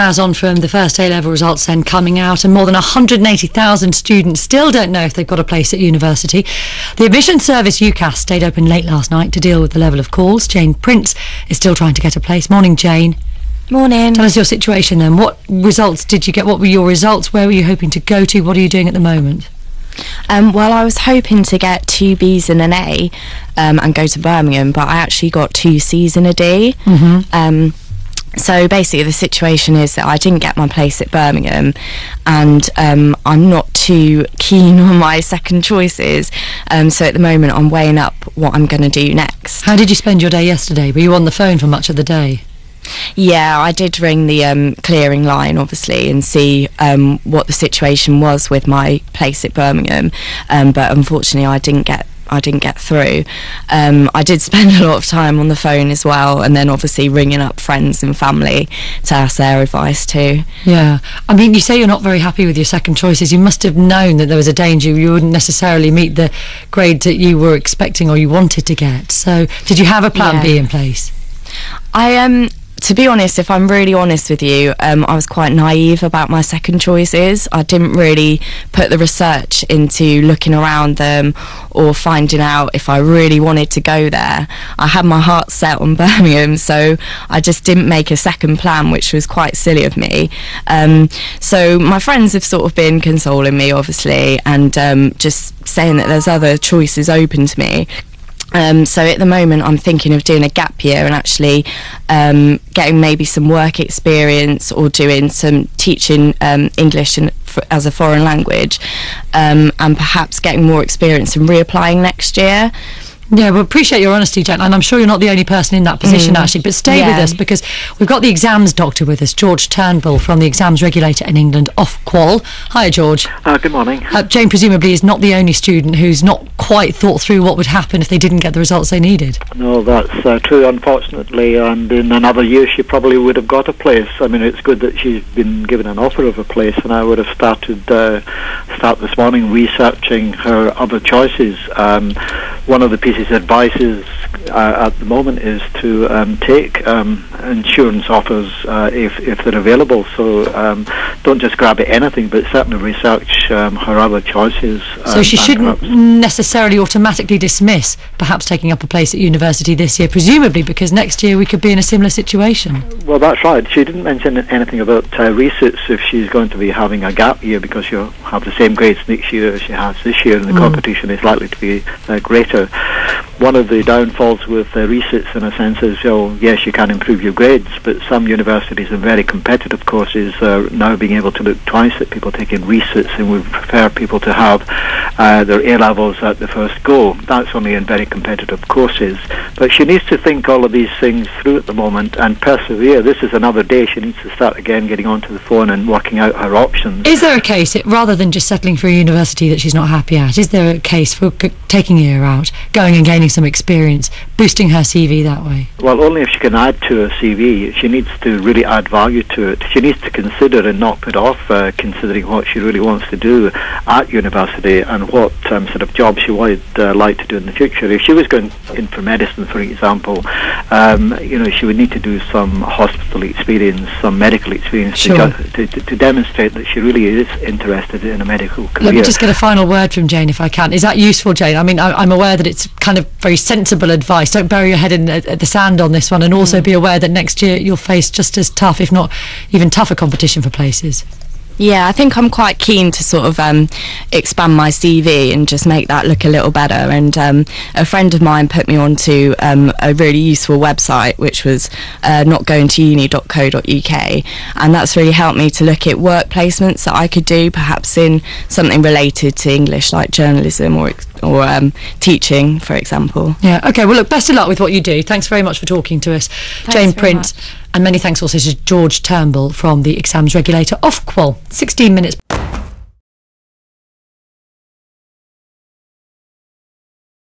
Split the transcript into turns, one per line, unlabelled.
As on from the first A-level results then coming out and more than 180,000 students still don't know if they've got a place at university. The admission service UCAS stayed open late last night to deal with the level of calls. Jane Prince is still trying to get a place. Morning, Jane.
Morning.
Tell us your situation then. What results did you get? What were your results? Where were you hoping to go to? What are you doing at the moment?
Um, well, I was hoping to get two Bs and an A um, and go to Birmingham, but I actually got two Cs and a D.
Mm-hmm.
Um, so basically, the situation is that I didn't get my place at Birmingham, and um, I'm not too keen on my second choices. Um, so at the moment, I'm weighing up what I'm going to do next.
How did you spend your day yesterday? Were you on the phone for much of the day?
Yeah, I did ring the um, clearing line, obviously, and see um, what the situation was with my place at Birmingham. Um, but unfortunately, I didn't get. I didn't get through. Um, I did spend a lot of time on the phone as well, and then obviously ringing up friends and family to ask their advice too.
Yeah. I mean, you say you're not very happy with your second choices. You must have known that there was a danger you wouldn't necessarily meet the grade that you were expecting or you wanted to get. So, did you have a plan
Yeah.
B in place?
I um to be honest, if I'm really honest with you, um, I was quite naive about my second choices. I didn't really put the research into looking around them or finding out if I really wanted to go there. I had my heart set on Birmingham, so I just didn't make a second plan, which was quite silly of me. Um, so my friends have sort of been consoling me, obviously, and um, just saying that there's other choices open to me. Um, so at the moment, I'm thinking of doing a gap year and actually um, getting maybe some work experience or doing some teaching um, English and f- as a foreign language, um, and perhaps getting more experience and reapplying next year.
Yeah, well, appreciate your honesty, Jen, and I'm sure you're not the only person in that position, actually. But stay with us because we've got the exams doctor with us, George Turnbull from the exams regulator in England, off Ofqual. Hi, George.
Uh, good morning.
Uh, Jane presumably is not the only student who's not quite thought through what would happen if they didn't get the results they needed.
No, that's uh, true, unfortunately, and in another year she probably would have got a place. I mean, it's good that she's been given an offer of a place, and I would have started uh, start this morning researching her other choices. Um, one of the pieces of advice is, uh, at the moment is to um, take um, insurance offers uh, if, if they're available. So um, don't just grab at anything, but certainly research um, her other choices.
So
um,
she shouldn't necessarily automatically dismiss perhaps taking up a place at university this year, presumably because next year we could be in a similar situation.
Well, that's right. She didn't mention anything about uh, resits if she's going to be having a gap year because she'll have the same grades next year as she has this year, and the
Mm.
competition is likely to be uh, greater. One of the downfalls with uh, resits, in a sense, is well, yes, you can improve your grades, but some universities in very competitive courses are now being able to look twice at people taking resits, and would prefer people to have uh, their A levels at the first go. That's only in very competitive courses. But she needs to think all of these things through at the moment and persevere. This is another day. She needs to start again getting onto the phone and working out her options.
Is there a case, rather than just settling for a university that she's not happy at, is there a case for c- taking a year out, going and gaining some experience, boosting her CV that way?
Well, only if she can add to her CV. She needs to really add value to it. She needs to consider and not put off uh, considering what she really wants to do at university and what um, sort of job she would uh, like to do in the future. If she was going in for medicine, for example, um, you know, she would need to do some hospital experience, some medical experience
Sure.
to, to, to, to demonstrate that she really is interested in a medical career.
Let me just get a final word from Jane, if I can. Is that useful, Jane? I mean, I, I'm aware that it's kind of very sensible advice. Don't bury your head in the, the sand on this one, and also be aware that next year you'll face just as tough, if not even tougher, competition for places.
Yeah, I think I'm quite keen to sort of um, expand my CV and just make that look a little better. And um, a friend of mine put me onto um, a really useful website, which was uh, notgoingtouni.co.uk, and that's really helped me to look at work placements that I could do, perhaps in something related to English, like journalism or or um, teaching, for example.
Yeah. Okay. Well, look. Best of luck with what you do. Thanks very much for talking to us, Jane
very
Prince, and many thanks also to George Turnbull from the exams regulator Ofqual. Sixteen minutes.